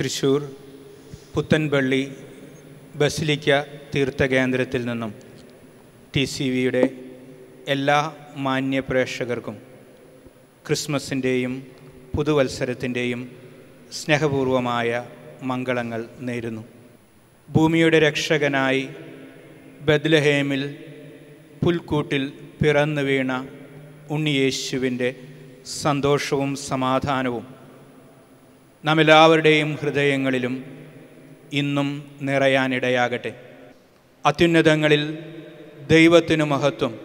Thrissur Puthanpally basilica തീർത്ഥകേന്ദ്രത്തിൽ നിന്നും T C വിയുടെ എല്ലാ മാന്യ പ്രേക്ഷകർക്കും ക്രിസ്മസിന്റെയും പുതുവത്സരത്തിന്റെയും സ്നേഹപൂർവമായ മംഗളങ്ങൾ നേരുന്നു. ഭൂമിയുടെ രക്ഷകനായി ബദ്ലഹേമിൽ പുൽക്കൂട്ടിൽ പിറന്നു വീണ ഉണ്ണിയേശുവിന്റെ സന്തോഷവും സമാധാനവും നാം എല്ലാവരുടെയും ഹൃദയങ്ങളിലും ഇന്നും നിറയാനിടയാകട്ടെ. അത്യുന്നതങ്ങളിൽ ദൈവത്തിനു മഹത്വം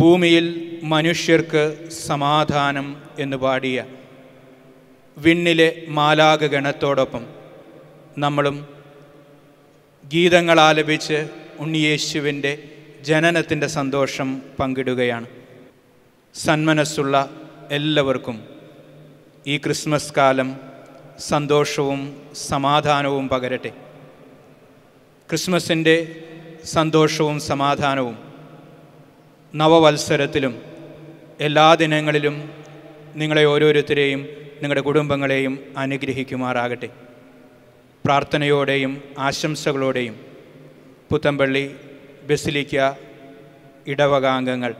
ഭൂമിയിൽ മനുഷ്യർക്ക് സമാധാനം എന്ന് പാടിയ വിണ്ണിലെ മാലാകഗണത്തോടൊപ്പം നമ്മളും ഗീതങ്ങൾ ആലപിച്ച് ഉണ്ണിയേശുവിന്റെ ജനനത്തിന്റെ സന്തോഷം പങ്കിടുകയാണ്. സന്മനസ്സുള്ള എല്ലാവർക്കും ഈ ക്രിസ്മസ് കാലം സന്തോഷവും സമാധാനവും പകരട്ടെ. ക്രിസ്മസിന്റെ സന്തോഷവും സമാധാനവും നവവത്സരത്തിലും എല്ലാ ദിനങ്ങളിലും നിങ്ങളെ ഓരോരുത്തരെയും നിങ്ങളുടെ കുടുംബങ്ങളെയും അനുഗ്രഹിക്കുമാറാകട്ടെ. പ്രാർത്ഥനയോടെയും ആശംസകളോടെയും പുത്തമ്പള്ളി ബസിലിക്ക ഇടവകാംഗങ്ങൾ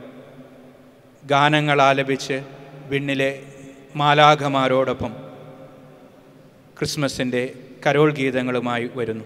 ഗാനങ്ങൾ ആലപിച്ച് വിണ്ണിലെ മാലാഖമാരോടൊപ്പം ക്രിസ്മസിന്റെ കരോൾ ഗീതങ്ങളുമായി വരുന്നു.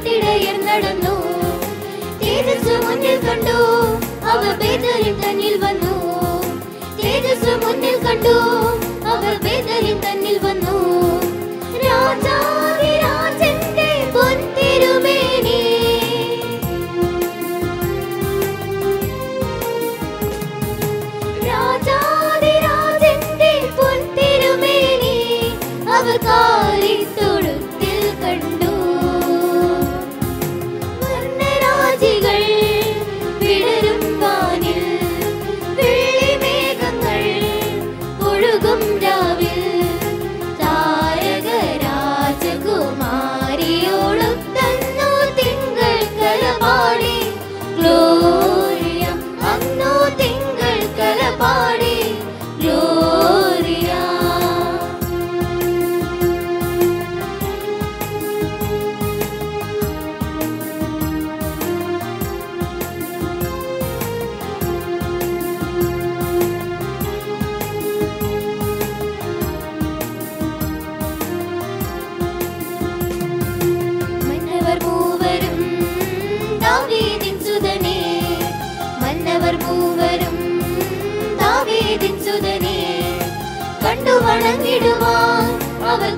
കാട്ടിടയിൽ നടന്നു. തേജസ് മുന്നിൽ കണ്ടു.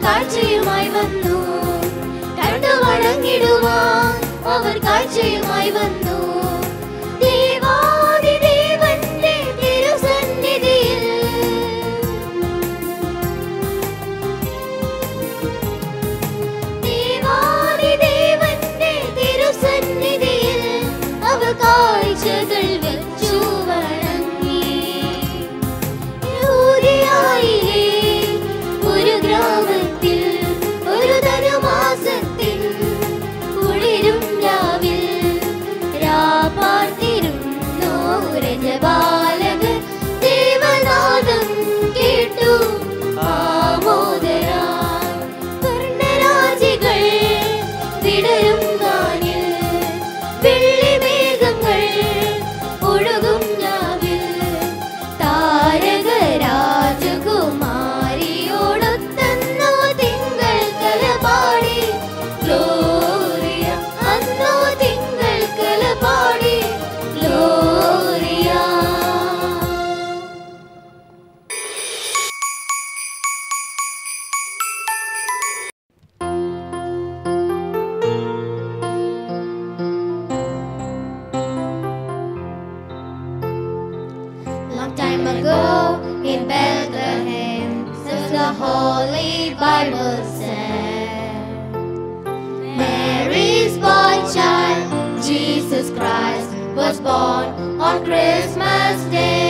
കാഴ്ചയുമായി വന്നു. കണ്ടു വണങ്ങിടുവാൻ അവർ കാഴ്ചയുമായി വന്നു. was born on Christmas Day.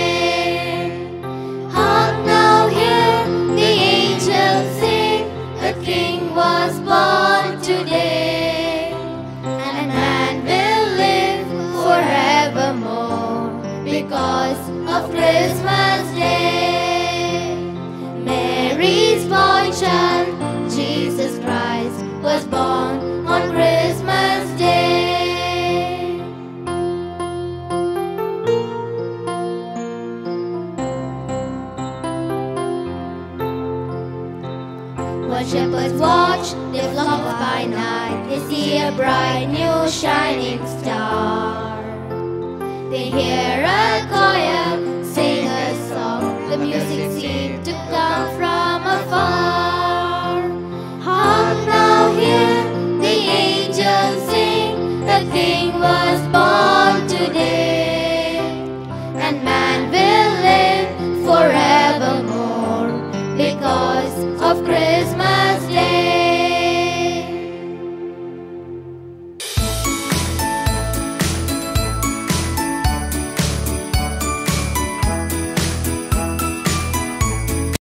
is my